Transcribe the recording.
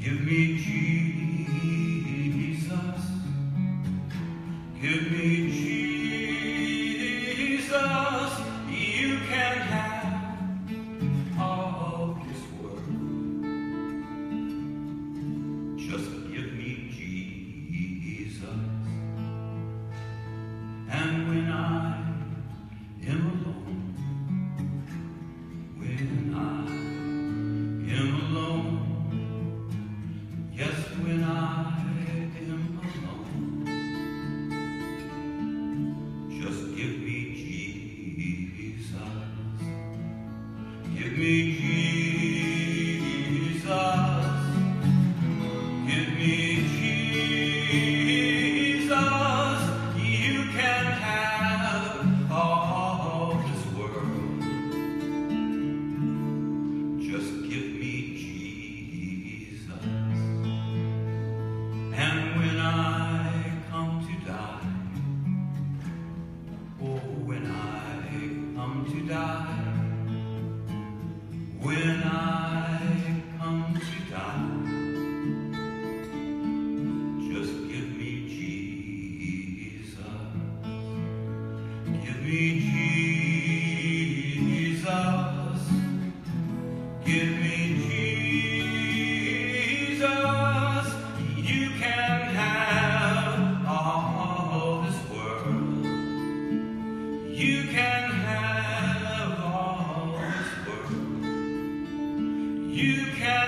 Give me Jesus. Give me Jesus. When I am alone, just give me Jesus. Give me Jesus. When I come to die, just give me Jesus. Give me Jesus. Give me You can.